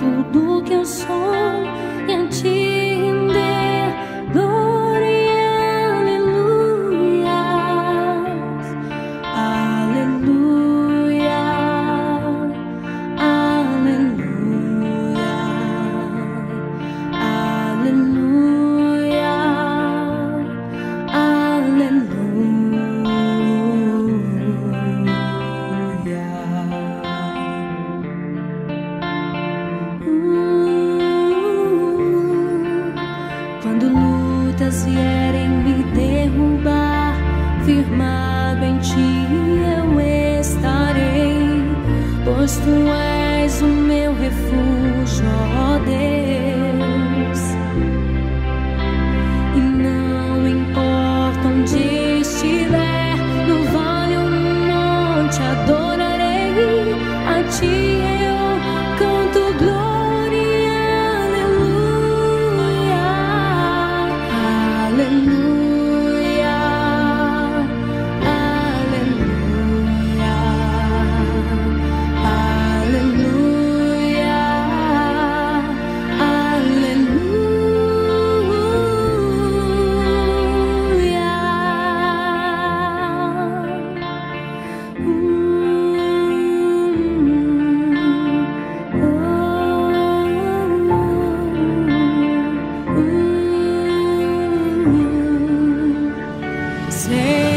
tudo que eu sou e em ti seitas vierem me derrubar, firmado em ti eu estarei, pois tu és o meu refúgio, ó Deus. Say